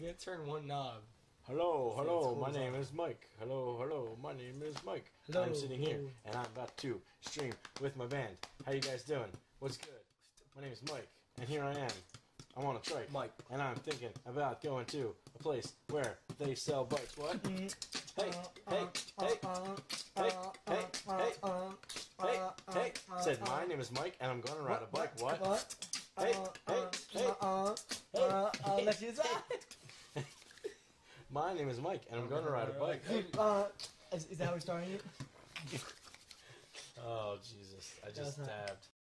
You gotta turn one knob. Hello, hello, my name is Mike. Hello, hello, my name is Mike. Hello, I'm sitting here hello. and I'm about to stream with my band. How you guys doing? What's good? My name is Mike, and here I am. I'm on a trike. Mike. And I'm thinking about going to a place where they sell bikes. What? Hey, hey, hey, hey, hey, hey, hey, hey. Said my name is Mike, and I'm going to ride a bike. What? What? Hey, Uh, hey, uh, hey, uh, hey, uh, uh, hey, inside. My name is Mike, and I'm going to ride a bike. Uh, is, is that how we're starting it? Oh Jesus! I just not- dabbed.